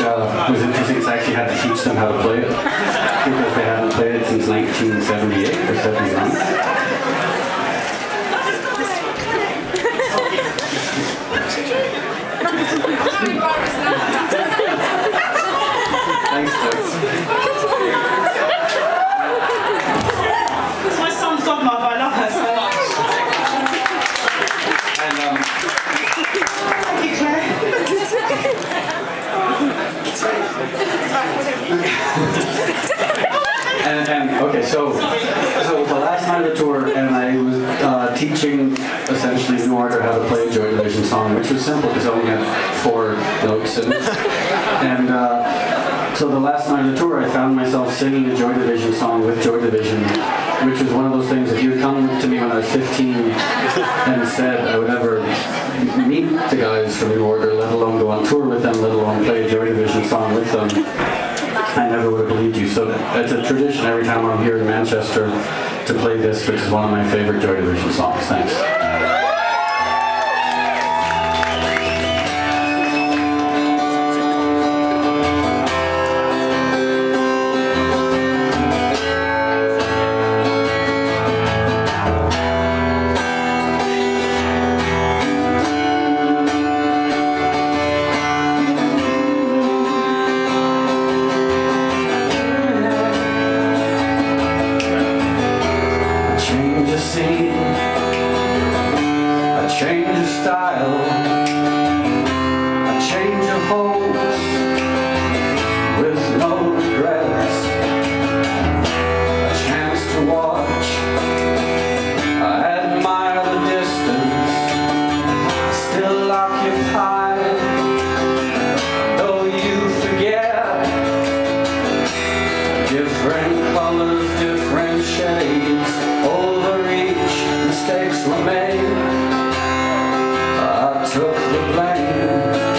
which uh, was interesting because I actually had to teach them how to play it because they hadn't played it since 1978 or 79. Thanks, folks. It's my son's godmother. I love her so much. And, um, Thank you, Claire. And, and okay, so so the last night of the tour, and I was uh, teaching essentially New Order how to play a Joy Division song, which was simple because I only had four notes, and and uh, so the last night of the tour, I found myself singing a Joy Division song with Joy Division, which was one of those things. If you had come to me when I was 15 and said I would ever meet the guys from New Order, let alone go on tour with them, let alone play a Joy Division song with them. I never would have believed you. So it's a tradition every time I'm here in Manchester to play this, which is one of my favorite Joy Division songs. Thanks. Change of style, a change of hopes with no regrets, a chance to watch. I admire the distance, still occupied, though you forget. Different colors, different shades, overreach, mistakes were made of the land